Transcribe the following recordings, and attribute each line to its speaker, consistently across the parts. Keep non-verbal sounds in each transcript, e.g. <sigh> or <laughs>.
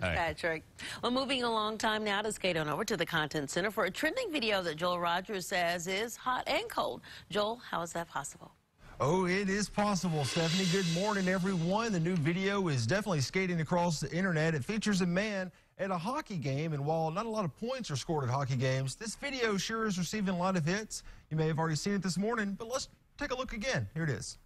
Speaker 1: much,
Speaker 2: Hey.
Speaker 1: Patrick. Well, moving a long time now to skate on over to the Content Center for a trending video that Joel Rodgers says is hot and cold. Joel, how is that possible?
Speaker 3: Oh, it is possible, Stephanie. Good morning, everyone. The new video is definitely skating across the internet. It features a man at a hockey game, and while not a lot of points are scored at hockey games, this video sure is receiving a lot of hits. You may have already seen it this morning, but let's take a look again. Here it is.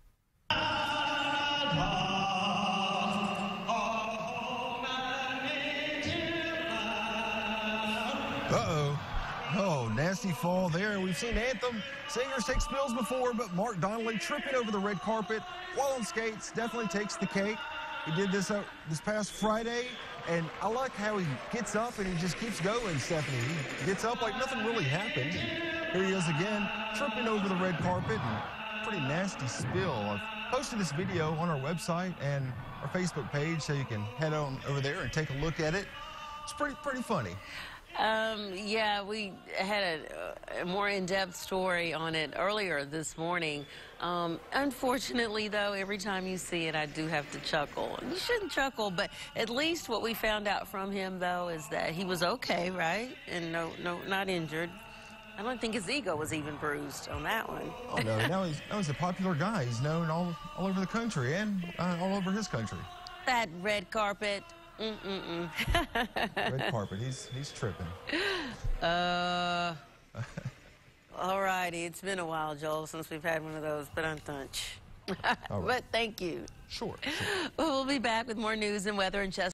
Speaker 3: Uh-oh. Oh, nasty fall there. We've seen Anthem singers take spills before, but Mark Donnelly tripping over the red carpet while on skates definitely takes the cake. He did this uh, this past Friday, and I like how he gets up and he just keeps going, Stephanie. He gets up like nothing really happened. Here he is again, tripping over the red carpet and pretty nasty spill. I've posted this video on our website and our Facebook page, so you can head on over there and take a look at it. It's pretty pretty funny.
Speaker 1: Um, yeah, we had a, a more in-depth story on it earlier this morning. Um, unfortunately, though, every time you see it, I do have to chuckle. You shouldn't chuckle, but at least what we found out from him, though, is that he was okay, right? And no, no, not injured. I don't think his ego was even bruised on that one.
Speaker 3: Oh no, now he's, now he's a popular guy. He's known all, all over the country and uh, all over his country.
Speaker 1: That red carpet. Mm-mm-mm.
Speaker 3: Red carpet, he's he's tripping. <laughs>
Speaker 1: Uh, all righty. It's been a while, Joel, since we've had one of those, but I'm thunch.
Speaker 3: All <laughs> right.
Speaker 1: But thank you.
Speaker 3: Sure. sure.
Speaker 1: We'll be back with more news and weather in just